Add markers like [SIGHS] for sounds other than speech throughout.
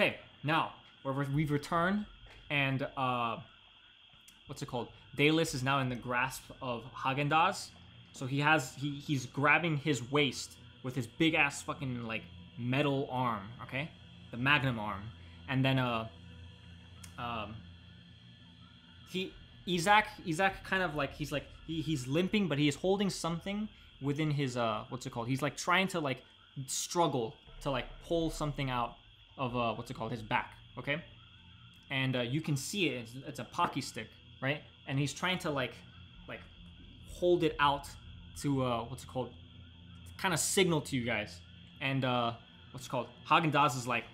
Okay, now we've returned, and uh, what's it called? Daedalus is now in the grasp of Hagendaz. So he has he he's grabbing his waist with his big ass fucking like metal arm, okay, the Magnum arm, and then uh, um, he Isaac Isaac kind of like he's like he, he's limping, but he is holding something within his uh what's it called? He's like trying to like struggle to like pull something out of uh what's it called? His back, okay, and uh, you can see it. It's, it's a pocky stick, right? And he's trying to like like hold it out to uh what's it called? Kind of signal to you guys, and uh what's it called? Hagen Dazs is like,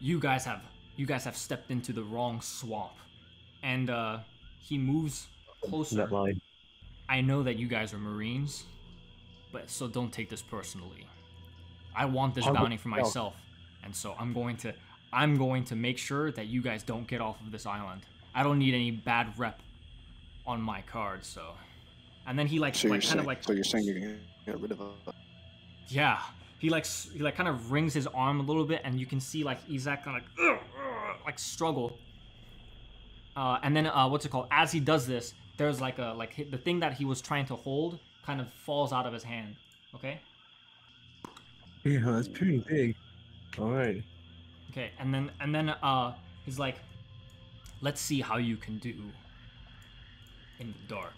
you guys have you guys have stepped into the wrong swamp, and uh he moves closer. That line. I know that you guys are Marines, but so don't take this personally. I want this bounty for myself, and so I'm going to I'm going to make sure that you guys don't get off of this island. I don't need any bad rep on my card, so. And then he like So like kind saying, of like so you're saying you're gonna get rid of it? yeah. He like s- he like kind of wrings his arm a little bit, and you can see like Isaac kind of like like struggle. Uh, and then uh, what's it called? As he does this, there's like a like the thing that he was trying to hold kind of falls out of his hand. Okay. Yeah, that's pretty big. All right. Okay. And then and then uh, he's like, let's see how you can do in the dark.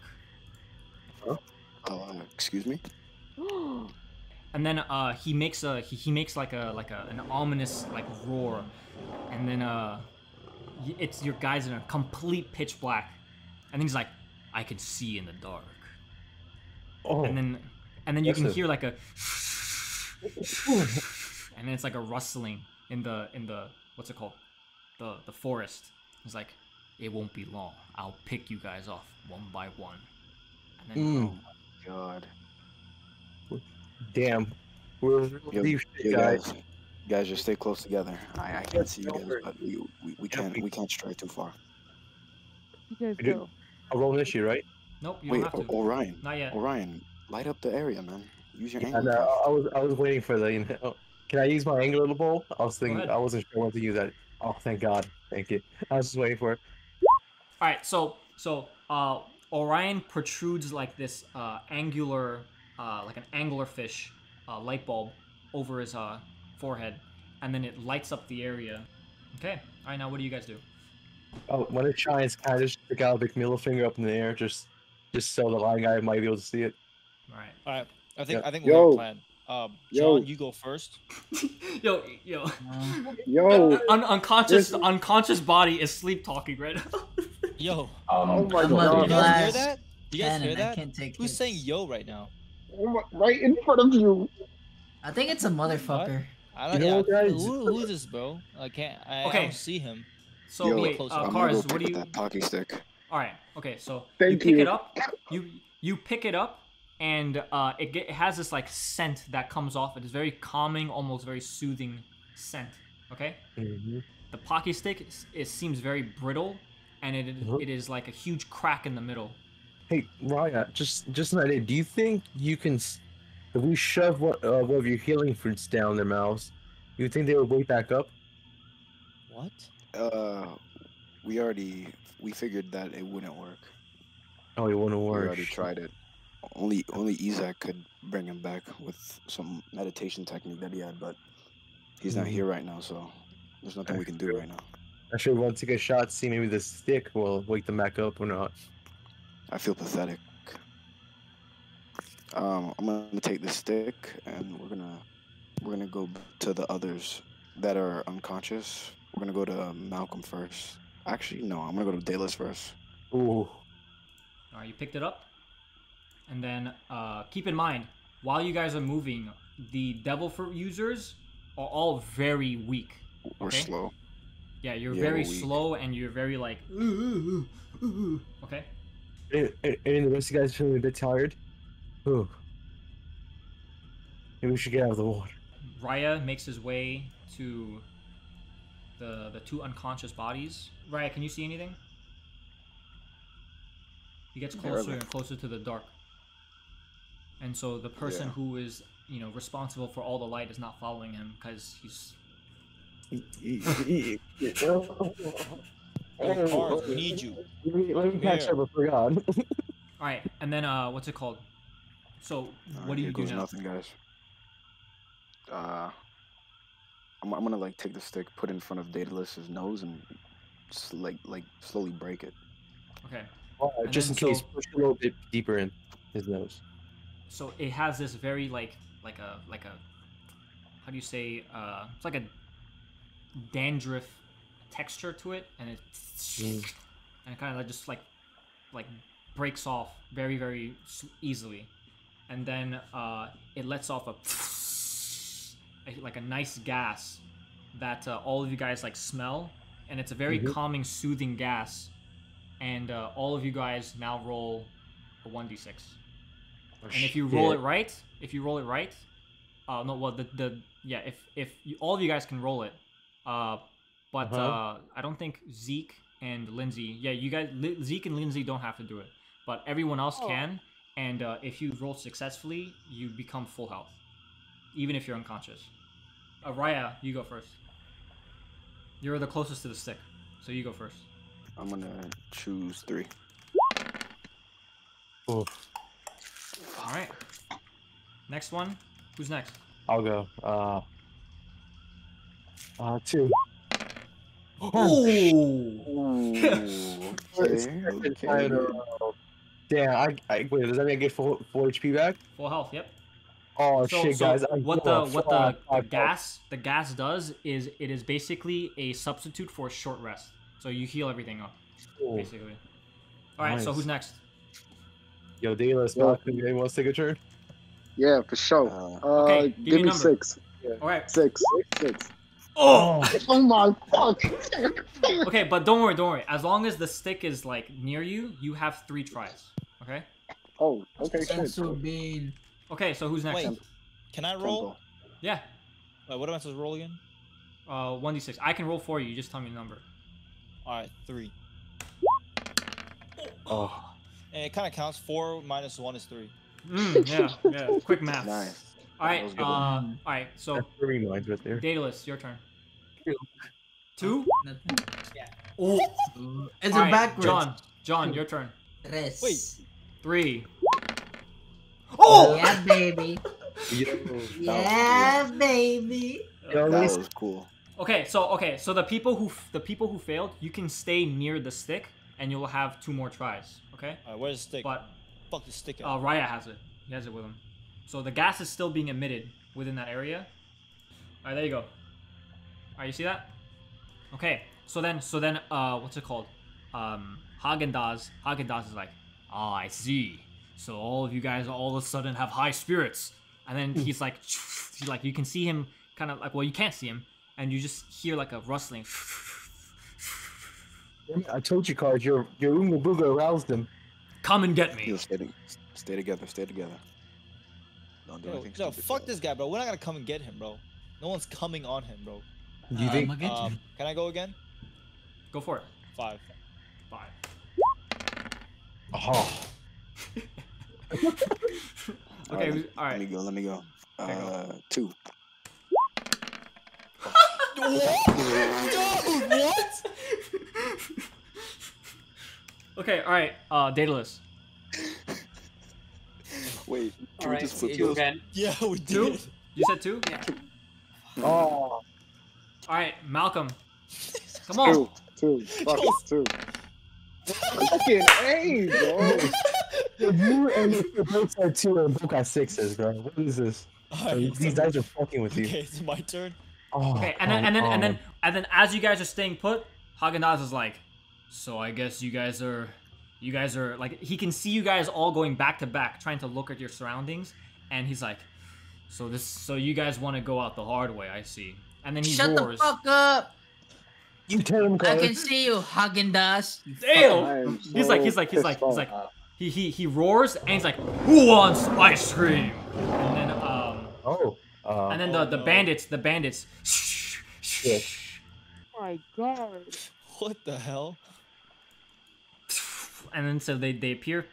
Uh, excuse me. [GASPS] and then uh he makes a he, he makes like a like a an ominous like roar and then uh it's your guys in a complete pitch black and then he's like i can see in the dark Oh, and then and then you can That's a- hear like a [SIGHS] and then it's like a rustling in the in the what's it called the the forest it's like it won't be long i'll pick you guys off one by one and then Mm. God. damn. We're Yo, deep shit, You guys. guys, guys just stay close together. I, I can't see you guys, but we, we, we can't we can't stray too far. You guys We do- go. I'll roll an issue, right? nope you Wait, don't have to Orion, not yet Orion, light up the area, man. Use your And angle. uh, I was I was waiting for the. You know, can I use my angular bowl? I was thinking. I wasn't sure what to use that. Oh, thank God, thank you. I was just waiting for it. All right, so so uh, Orion protrudes like this uh, angular, uh, like an anglerfish uh, light bulb over his uh, forehead, and then it lights up the area. Okay. All right, now what do you guys do? Oh, when it shines, can I just stick out a big middle finger up in the air, just just so the line guy might be able to see it? All right. All right. I think Yeah. I think we have a Yo. plan. Um, Yo. John, you go first. [LAUGHS] yo, yo, [LAUGHS] Yo, Un- unconscious, This- unconscious body is sleep talking right now. [LAUGHS] Yo, Um, Oh my I'm you God. level guys hear class that? You guys ten hear and I that? can't take Who's hits. saying yo right now? right in front of you. I think it's a motherfucker. I don't You know yeah, guys? Who, who is this, bro? I can't. I, I Okay. don't see him. So Yo, wait, close. uh, Karrs, go what pick do you? up that pocky stick. All right. Okay. So Thank you pick you. it up. You you pick it up, and uh, it, get, it has this like scent that comes off. It is very calming, almost very soothing scent. Okay. Mm-hmm. The pocky stick is, it seems very brittle, and it Mhm. it is like a huge crack in the middle. Hey, Raya, just just an idea. Do you think you can, if we shove one, uh, one of your healing fruits down their mouths, you think they would wake back up? What? Uh, we already we figured that it wouldn't work. Oh, it wouldn't work. We already tried it. Only only Isaac could bring him back with some meditation technique that he had, but he's not Mhm. here right now, so there's nothing we can do right now. I should want to take a shot, see maybe the stick will wake them back up or not. I feel pathetic. Um, I'm gonna take the stick and we're gonna we're gonna go to the others that are unconscious. We're gonna go to Malcolm first. Actually, no, I'm gonna go to Daedalus first. Ooh. All right, you picked it up, and then uh, keep in mind while you guys are moving, the devil fruit users are all very weak. We're Okay. slow. Yeah, you're Yeah, very slow, and you're very like. "Ooh, ooh, ooh, ooh." Okay. And, and, and the rest of you guys feeling a bit tired? Ooh. Maybe we should get out of the water. Raya makes his way to the the two unconscious bodies. Raya, can you see anything? He gets closer and closer to the dark. And so the person Yeah. who is, you know, responsible for all the light is not following him because he's [LAUGHS] Hey, Cards, we need you. Let me, let me catch Here. up. I forgot. [LAUGHS] All right, and then uh, what's it called? So Alright, what do you here do now? Nothing, guys. Uh, I'm, I'm gonna like take the stick, put it in front of Daedalus's nose, and just like like slowly break it. Okay, Uh, just in then case, so- push a little bit deeper in his nose. So it has this very like like a like a how do you say uh it's like a dandruff texture to it and it Mm. and it kind of just like like breaks off very very easily and then uh it lets off a, [LAUGHS] like a nice gas that uh, all of you guys like smell and it's a very Mhm. calming soothing gas and uh, all of you guys now roll a 1d6 and if you roll it right, if you roll it right, uh, no, well, the, the yeah, if if you, all of you guys can roll it, uh, but Uh-huh. uh, I don't think Zeke and Lindsay, yeah, you guys, Li- Zeke and Lindsay don't have to do it, but everyone else Oh. can, and uh, if you roll successfully, you become full health, even if you're unconscious. Uh, Raya, you go first. You're the closest to the stick, so you go first. I'm gonna choose three. Oh, All right. Next one. Who's next? I'll go. Uh, uh, two. Oh. Ooh, [LAUGHS] okay, Second time okay. Damn, I, I wait. Does that mean I get full, full HP back? Full health. Yep. Oh so, shit, so guys! I what the what five- the five gas the gas does is it is basically a substitute for a short rest. So you heal everything up Cool. basically. All right. So who's next? Yo, Daedalus, Yo. Malcolm, anyone wants to take a turn? Yeah, for sure. Uh, Uh, Okay, give me a give me number. six. All right. Six. Six. Oh. Oh my fuck. Okay, but don't worry, don't worry. As long as the stick is like near you, you have three tries. Okay. Oh, okay, shit. Senzu bean. Okay. So who's next? Wait, can I roll? Yeah. Wait, what am I supposed to roll again? Uh, one d six. I can roll for you. You just tell me the number. All right, three. Oh, And it kind of counts. Four minus one is three. Mm, yeah. Yeah. [LAUGHS] Quick math. Nice. All right. That was a Uh, good all one. right. So that's three lines right there. Daedalus, your turn. Two. Two. Nothing. Oh. Ooh, It's All a right, backwards. John. John, your turn. Tres. Wait. Three. Oh! Yeah, baby. [LAUGHS] Yeah, baby. That was cool. Okay, so okay, so the people who f- the people who failed, you can stay near the stick, and you'll have two more tries. Okay, All right, where's the stick? but Fuck the stick uh, out. Raya has it. He has it with him. So the gas is still being emitted within that area. All right, there you go. All right, you see that? Okay, so then, so then, uh, what's it called? Um, Hagen Dazs. Hagen Dazs is like, ah, I see. So all of you guys all of a sudden have high spirits, and then he's like, [LAUGHS] he's like, you can see him kind of like, well, you can't see him, and you just hear like a rustling. [LAUGHS] I told you, Card, your your Oomga Booga aroused him. Come and get me. He'll stay, stay together. Stay together. Don't do Yo, anything no, stupid, fuck this guy, bro. We're not gonna come and get him, bro. No one's coming on him, bro. Do you Uh, think? Um, you. can I go again? Go for it. Five. Five. Oh, [LAUGHS] Okay, we- all Let me go. Let me go. Okay, go. Uh, two. Dude, [LAUGHS] what? [LAUGHS] Okay, all right. Uh, Daedalus. [LAUGHS] Wait. Can we Alright, just see flip you those? again. Yeah, we Two? You said two. Yeah. oh. All right, Malcolm. [LAUGHS] Come on. Two. Two. Fuck it. Two. Fucking A, bro. [LAUGHS] You and your both are two and both got sixes, bro. What is this? Alright, These so- guys are fucking with you. Okay, it's my turn. Oh, Okay, and then and then and then and then as you guys are staying put, Haagen Dazs is like, so I guess you guys are, you guys are like he can see you guys all going back to back, trying to look at your surroundings, and he's like, so this, so you guys want to go out the hard way, I see. And then he Shut the fuck up. you tell him, I can see you, Hagen Dazs. Damn! I am He's like, he's like, he's like, he's like, off. he he he roars, and he's like, who wants ice cream? And then um, Oh. Uh, and then the Oh, the no. bandits, the bandits. Yeah my god. What the hell? And then so they, they appear.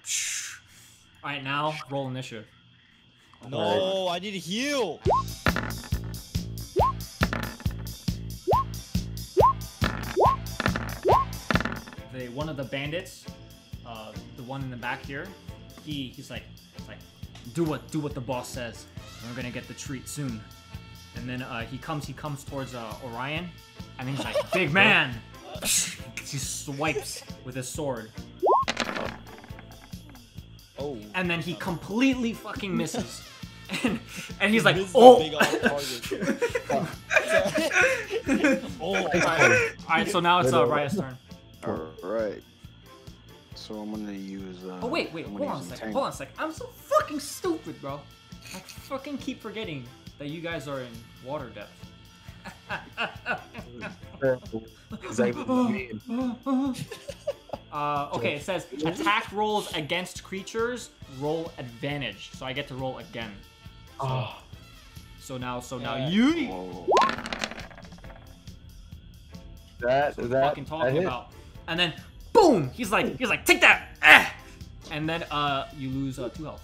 All right, now roll initiative. No, right. I need a heal. The, one of the bandits, uh, the one in the back here, he he's like, like, do what do what the boss says. We're gonna get the treat soon. And then uh, he comes he comes towards uh, Orion, and then he's like, [LAUGHS] big man. [LAUGHS] he swipes with his sword, Oh. and then he completely fucking misses. [LAUGHS] And, and he's like, This is a oh. big off target. oh. Alright, alright, so now it's uh, Raya's turn. All right. So I'm gonna use. Uh, Oh wait, wait, I'm hold on a use second. Entangle. Hold on a second. I'm so fucking stupid, bro. I fucking keep forgetting that you guys are in water depth. Exactly what you mean. uh, okay, it says attack rolls against creatures roll advantage, so I get to roll again. Oh, So now, so now Yeah. you Whoa. that fucking that that talking hit. about, and then boom, he's like, he's like, take that, eh! and then uh, you lose uh, two health.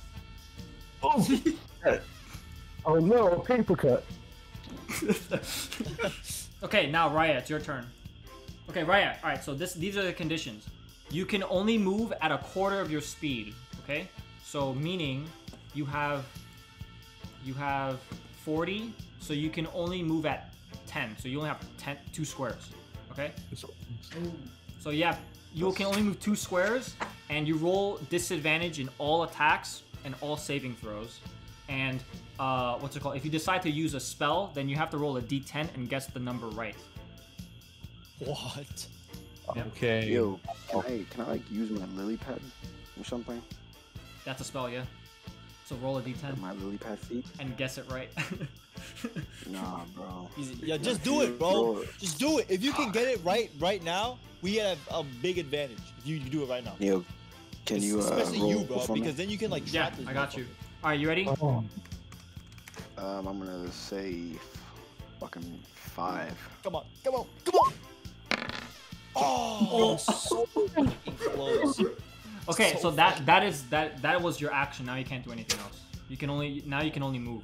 Oh, oh no, paper cut. [LAUGHS] okay, now Raya, it's your turn. Okay, Raya. All right. So this, these are the conditions. You can only move at a quarter of your speed. Okay. So meaning, you have, you have 40. So you can only move at 10. So you only have 10, two squares. Okay. So yeah, you can only move two squares, and you roll disadvantage in all attacks and all saving throws. And uh, what's it called? If you decide to use a spell, then you have to roll a d10 and guess the number right. What? Okay. Yo, can I can I like use my lily pad or something? That's a spell, yeah. So roll a d10 My lily pad feet? and guess it right. [LAUGHS] Nah, bro. Easy. Yeah, just do it, bro. roll it- Just do it. If you can get it right right now, we have a big advantage. If you, you do it right now. Yo, can you uh, Especially roll you, bro, for me? because then you can like yeah, trap this I got you. motherfucker. All right, you ready? Oh, Um, I'm gonna say fucking five. Come on, come on, come on. Oh, so close. Okay, So so that that is that that was your action. Now you can't do anything else. You can only now you can only move.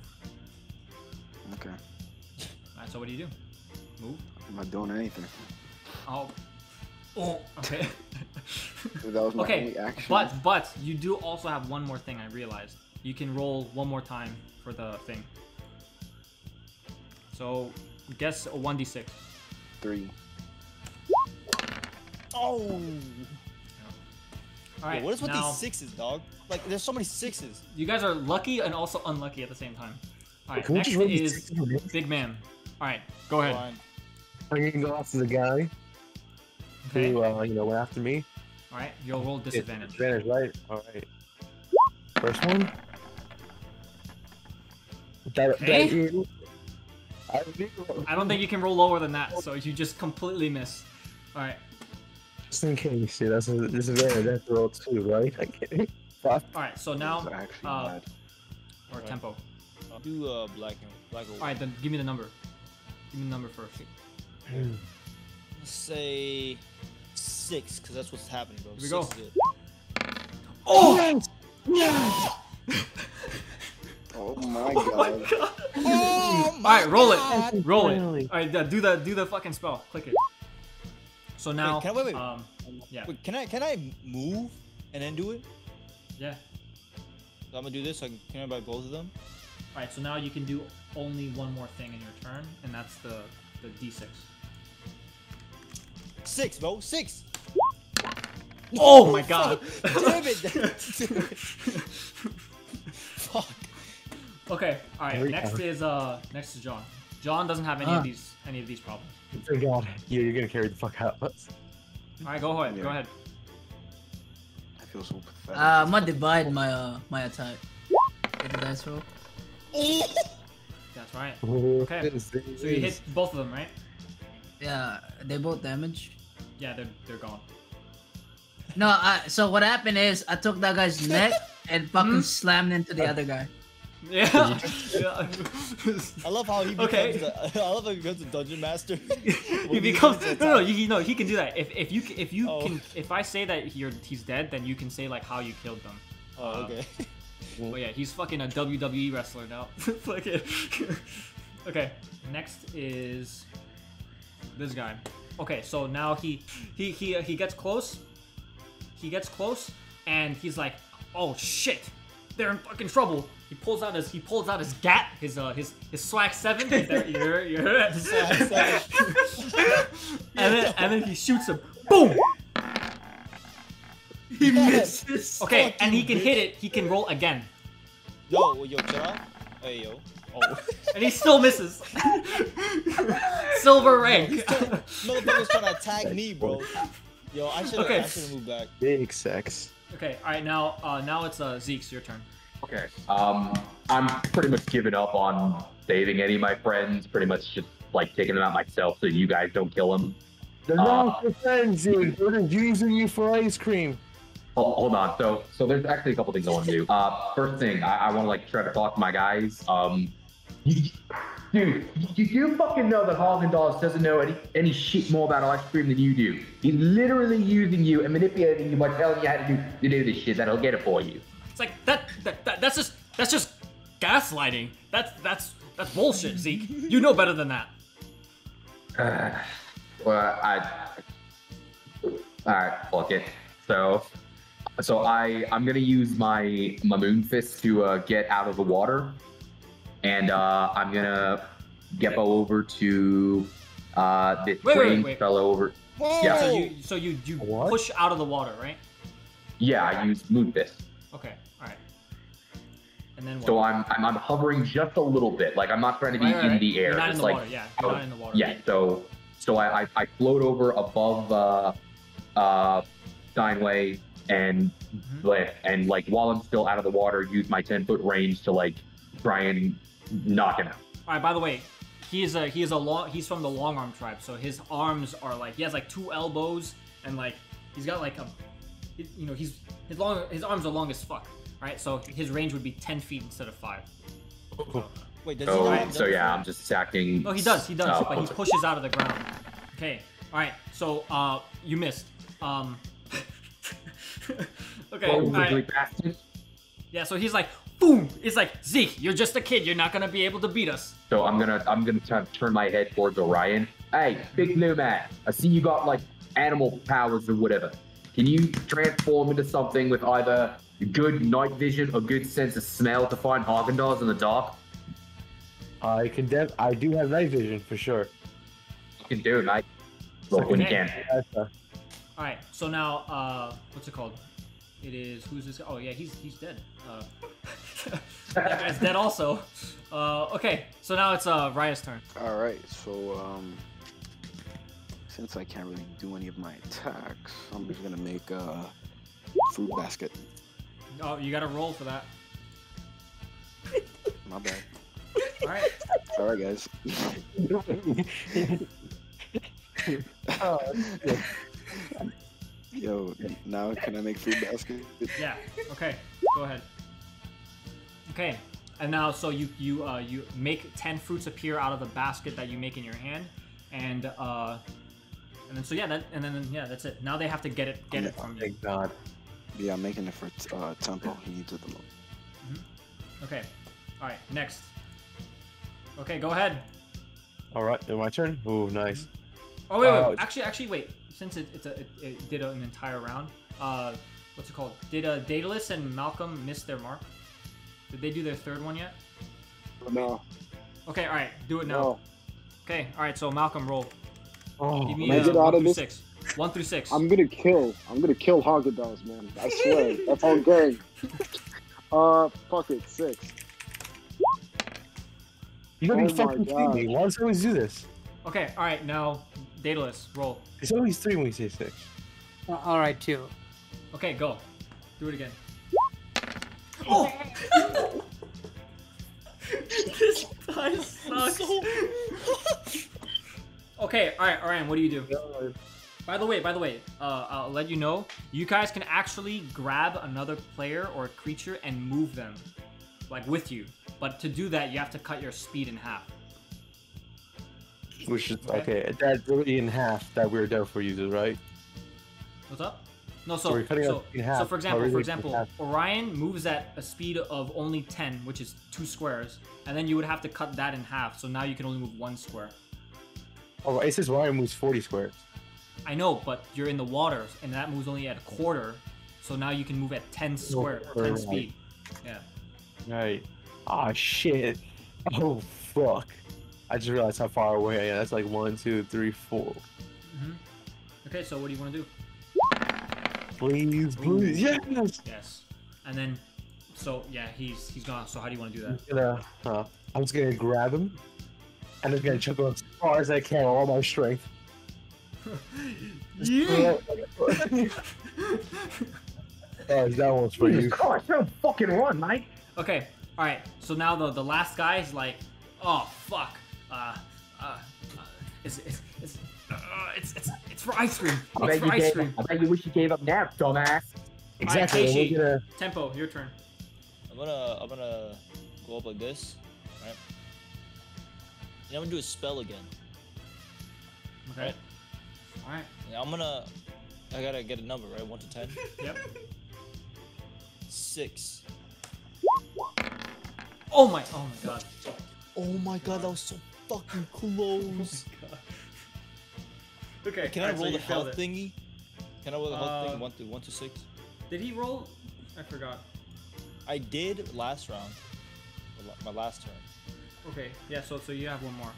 Okay. All right, so what do you do? Move. I'm not doing anything. Oh. Oh. Okay. Dude, that was my okay, only action. but but you do also have one more thing. I realized you can roll one more time for the thing. So guess a one d six. three. Oh. All right. Yo, what is with now, these sixes, dog? Like, there's so many sixes. You guys are lucky and also unlucky at the same time. All right. Can Next just is sixes for me? Big Man. All right. Go ahead. Fine. I'm gonna go after the guy Okay. who, uh, you know, went after me. All right. You'll roll Yeah, disadvantage. Advantage, right? All right. First one. That, Okay. that, I, knew- I don't think you can roll lower than that, so you just completely miss. All right. Just in case, yeah, that's a disadvantage. I have to roll two, right? I can't. Fuck. All right. So now That's actually uh, bad. or Right. tempo. I'll do uh, black and black or All right. Then give me the number. Give me the number first. Let's say six, because that's what's happening, bro. Here we Six go. is it. [LAUGHS] Oh! Oh my [LAUGHS] god. Oh All right. Roll it. Roll it. All right. yeah, Do the do the fucking spell. Click it. So now. can I- wait, wait. Um. Yeah. Wait, can I can I move and then do it? Yeah. So I'm gonna do this. So I can, can I buy both of them? All right. So now you can do only one more thing in your turn, and that's the the d6. Six, bro. Six. Oh my god. [LAUGHS] Damn it. [LAUGHS] Fuck. Okay. All right. Very Next hard. is uh next is John. John doesn't have any of these any of these problems. Thank God. Yeah, you're gonna carry the fuck out. but. All right. Go ahead. Go ahead. I feel so pathetic. Uh, I'm gonna divide my uh my attack. With the dice roll. That's right. Okay. So you hit both of them, right? Yeah, they both damage. Yeah, they're they're gone. No, I, so what happened is I took that guy's neck and fucking slammed into the other guy. Yeah. [LAUGHS] yeah. I love how he becomes Okay. the, [LAUGHS] I love how he becomes a dungeon master. [LAUGHS] he becomes uses no no attack. you no he can do that if if you if you Oh. can if I say that you're he's dead then you can say like how you killed them. Oh, um, okay. But yeah, he's fucking a WWE wrestler now. Fucking- okay, next is this guy. Okay, so now he he he uh, he gets close. He gets close, and he's like, "Oh shit, they're in fucking trouble." He pulls out his he pulls out his gat, his uh his his swag seven. There- you're, you're, Swag seven. [LAUGHS] and then and then he shoots him. Boom. He misses. Okay, and he Fuck can hit it. He can roll again, Yo, yo, Jira. Hey, yo. Oh. and he still misses. Silver rank. Motherfucker's trying to attack me, bro. Yo, I should have Okay. I moved back. Big sex. okay, all right. Now uh now it's uh Zeke's your turn. Okay. Um, I'm pretty much giving up on saving any of my friends. Pretty much just like taking them out myself, so you guys don't kill them. They're Uh, not your friends, dude. They're using you for ice cream. Hold, hold on. So, so there's actually a couple things I want to do. Uh, first thing, I, I want to like try to talk to my guys. Um, you, dude, you, you fucking know that Haagen Dazs doesn't know any any shit more about ice cream than you do. He's literally using you and manipulating you by telling you how to do to do this shit. That'll get it for you. It's like that, that, that that's just that's just gaslighting. That's that's that's bullshit, Zeke. You know better than that. Uh, [SIGHS] well, I. All right, fuck it. So, so I I'm gonna use my my moon fist to uh, get out of the water, and uh, I'm gonna get over to uh, this Wait, wait, strange wait. fellow over. Whoa! Yeah. So you so you you What? push out of the water, right? Yeah, I use moon fist. Okay, all right. And then what? So I'm, I'm I'm hovering just a little bit. Like I'm not trying to be Right, right, in right. the air. You're not in the like water. Yeah, you're out- not in the water. Yeah, so so I, I, I float over above uh uh Steinway and Mhm. like and like while I'm still out of the water, use my ten foot range to like try and knock him out. All right. By the way, he is a he is a long he's from the long arm tribe, so his arms are like he has like two elbows and like he's got like a you know he's his long his arms are long as fuck. Right, so his range would be ten feet instead of five. Wait, does he So not so yeah, double I'm just attacking. No, he does. He does, uh, but he pushes out of the ground. Okay. All right. So, uh, you missed. Um. [LAUGHS] okay. Oh, all right. ugly. Yeah. So he's like, boom. It's like Zeke, you're just a kid. You're not gonna be able to beat us. So I'm gonna I'm gonna t- turn my head towards Orion. Hey, big blue man, I see you got like animal powers or whatever. Can you transform into something with either good night vision or good sense of smell to find Haagen Dazs in the dark? I can def- I do have night vision for sure. You can do it, mate. Look when you Okay. can. All right. So now, uh, what's it called? It is who's this? Oh yeah, he's he's dead. Uh, [LAUGHS] that guy's dead also. Uh, okay. So now it's uh Raya's turn. All right, so um, since I can't really do any of my attacks, I'm just gonna make a fruit basket. Oh, you gotta roll for that. My bad. All right. All right, guys. [LAUGHS] oh, Yo, now can I make fruit basket? Yeah. Okay. Go ahead. Okay. And now, so you you uh, you make ten fruits appear out of the basket that you make in your hand, and uh, and then so yeah, that and then yeah, that's it. Now they have to get it get it from you. thank God. Yeah, I'm making it for uh, Tempo. He needs it the most. Okay. All right. Next. Okay. Go ahead. All right, then my turn. Oh, nice. Oh wait, wait. Uh, wait. Actually, actually, wait. Since it it's a, it, it did an entire round. Uh, what's it called? Did uh, Daedalus and Malcolm miss their mark? Did they do their third one yet? No. Okay. All right. Do it now. No. Okay. All right. So Malcolm, roll. Oh, Give me When I uh, get one out of through this- six. One through six. I'm gonna kill. I'm gonna kill Haagen-Dazs, man. I swear. That's all gang. [LAUGHS] Uh, fuck it. Six. you gotta Oh be fucking kidding me. Why does he always do this? Okay, all right, now Daedalus, roll. It's always three when we say six. Uh, all right, two. Okay, go. Do it again. Oh! [LAUGHS] this die [LAUGHS] sucks. okay, all right, Orion, what do you do? By the way, by the way, uh, I'll let you know. You guys can actually grab another player or creature and move them, like with you. But to do that, you have to cut your speed in half. Which is Okay. okay. That's really in half that we're there for users, right? What's up? No, so So so, so for example, for example. Orion moves at a speed of only 10, which is two squares, and then you would have to cut that in half. So now you can only move one square. Oh, it says Ryan moves 40 squares. I know, but you're in the water, and that moves only at a quarter. So now you can move at 10 square, or 10 right. speed. Yeah. Right. Ah, shit. Oh, fuck. I just realized how far away I am. That's like one, two, three, four. hmm Okay, so what do you want to do? Please, please. Yes! Yes. And then, so yeah, he's he's gone. So how do you want to do I'm that? gonna, uh, I'm just gonna grab him. and I'm just gonna chuck him as far as I can, all my strength. Yeah. Oh, that one's for Jesus you. Christ, don't fucking run, mate. Okay. All right. So now the the last guy is like, oh fuck. Uh, uh, uh it's it's it's uh, it's it's it's for ice cream. I It's bet, for you ice gave, cream. I bet you wish you gave up now, dumbass. Exactly. Alright, we're Keishi. gonna, Tempo, your turn. I'm gonna I'm gonna go up like this, right? And I'm gonna do a spell again. Okay. Right. All right. And I'm gonna I gotta get a number, right? One to ten. [LAUGHS] Yep. Six. Oh my. Oh my god. Oh my god, that was so fucking [LAUGHS] close. Okay. Can I alright, so roll the failed health it. thingy? Can I roll the health Uh, thing? One to one to six. Did he roll? I forgot. I did last round. My last turn. Okay. Yeah. So so you have one more.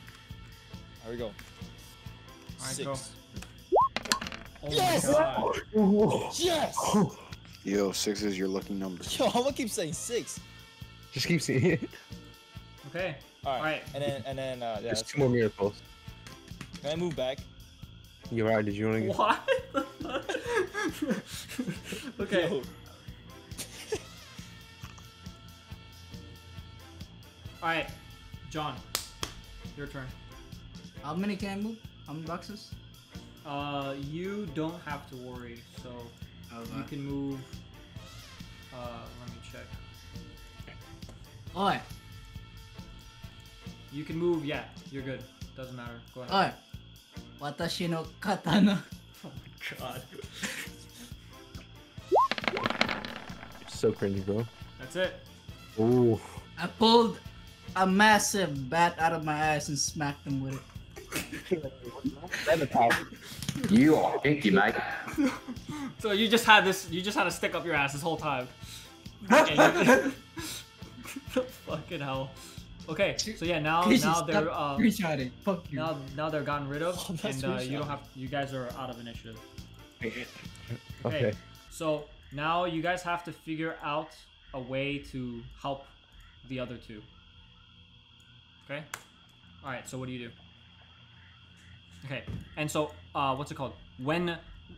Here we go. Alright, Six. go. Oh Yes! my. Yes! Yo, six is your lucky number. Yo, I'm gonna keep saying six. just keep saying it. [LAUGHS] Okay. All right. Alright. And then and then uh, yeah. There's two more miracles. Can I move back? You're right. Did you want to get? What? [LAUGHS] okay. [LAUGHS] All right. John, your turn. How many can I move? How many boxes? Uh, you don't have to worry. So you can move. Uh, let me check. Oi, You can move. Yeah, you're good. Doesn't matter. Go ahead. oi. Watashi no katana. [LAUGHS] Oh my god. So cringy, bro. That's it. Ooh. I pulled a massive bat out of my ass and smacked him with it. [LAUGHS] You are kinky, mate. So you just had this. You just had a stick up your ass this whole time. [LAUGHS] [LAUGHS] Fucking hell. Okay. So yeah, now Casey, now they're uh, screenshotting. Fuck you. now now they're gotten rid of, I'm and uh, you don't have. You guys are out of initiative. Okay. So now you guys have to figure out a way to help the other two. Okay? Alright, so what do you do? Okay, and so uh what's it called? When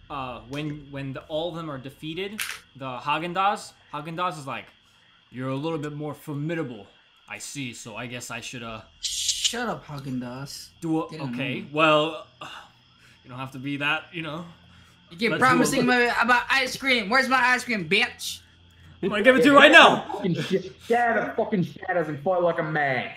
uh when when the, all of them are defeated, the Hagendaz, Hagendaz is like, You're a little bit more formidable. I see, so I guess I should uh Shut up, Haagen-Dazs. do a Get in the okay. mood. Well you don't have to be that, you know. You keep Let's promising me about ice cream. Where's my ice cream, bitch? I'm gonna give it to you right now! Fucking shit. Get out of the fucking shadows and fight like a man.